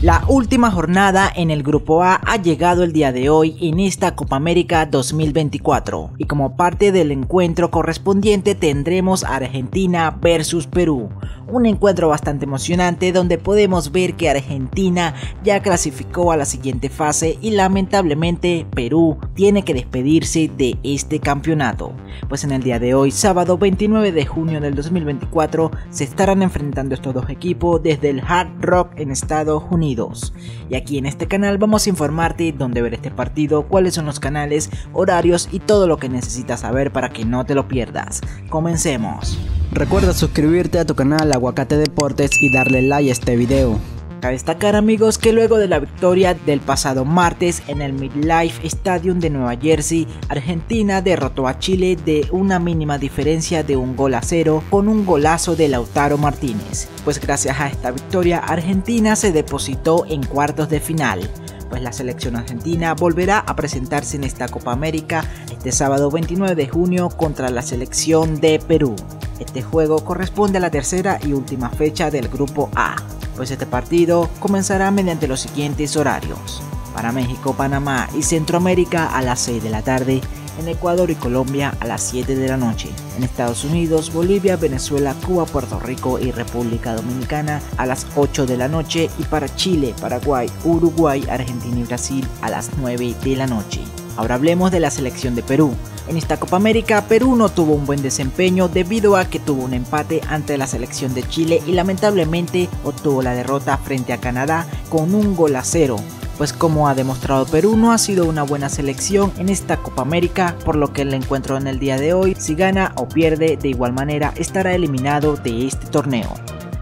La última jornada en el Grupo A ha llegado el día de hoy en esta Copa América 2024 y como parte del encuentro correspondiente tendremos Argentina versus Perú, un encuentro bastante emocionante donde podemos ver que Argentina ya clasificó a la siguiente fase y lamentablemente Perú tiene que despedirse de este campeonato, pues en el día de hoy, sábado 29 de junio del 2024, se estarán enfrentando estos dos equipos desde el Hard Rock en Estados Unidos y aquí en este canal vamos a informarte dónde ver este partido, cuáles son los canales, horarios y todo lo que necesitas saber para que no te lo pierdas. Comencemos. Recuerda suscribirte a tu canal Aguacate Deportes y darle like a este video. Cabe destacar amigos que luego de la victoria del pasado martes en el Midlife Stadium de Nueva Jersey, Argentina derrotó a Chile de una mínima diferencia de un gol a cero con un golazo de Lautaro Martínez. Pues gracias a esta victoria Argentina se depositó en cuartos de final pues la selección argentina volverá a presentarse en esta Copa América este sábado 29 de junio contra la selección de Perú. Este juego corresponde a la tercera y última fecha del grupo A pues este partido comenzará mediante los siguientes horarios. Para México, Panamá y Centroamérica a las 6 de la tarde, en Ecuador y Colombia a las 7 de la noche, en Estados Unidos, Bolivia, Venezuela, Cuba, Puerto Rico y República Dominicana a las 8 de la noche y para Chile, Paraguay, Uruguay, Argentina y Brasil a las 9 de la noche. Ahora hablemos de la selección de Perú. En esta Copa América, Perú no tuvo un buen desempeño debido a que tuvo un empate ante la selección de Chile y lamentablemente obtuvo la derrota frente a Canadá con un gol a cero. Pues como ha demostrado Perú no ha sido una buena selección en esta Copa América, por lo que el encuentro en el día de hoy, si gana o pierde de igual manera, estará eliminado de este torneo.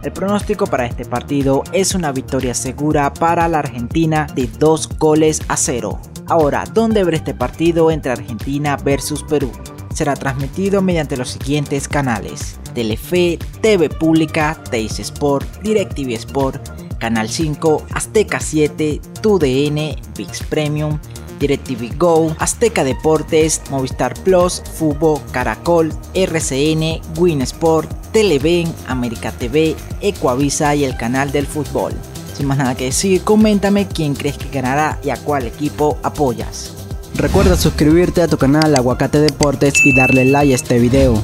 El pronóstico para este partido es una victoria segura para la Argentina de 2 goles a 0. Ahora, ¿dónde ver este partido entre Argentina versus Perú? Será transmitido mediante los siguientes canales. Telefe, TV Pública, Teis Sport, DirecTV Sport, Canal 5, Azteca 7, TUDN, VIX Premium, DirecTV Go, Azteca Deportes, Movistar Plus, Fubo, Caracol, RCN, Win Sport, Televen, América TV, Ecuavisa y el canal del fútbol. Sin más nada que decir, coméntame quién crees que ganará y a cuál equipo apoyas. Recuerda suscribirte a tu canal Aguacate Deportes y darle like a este video.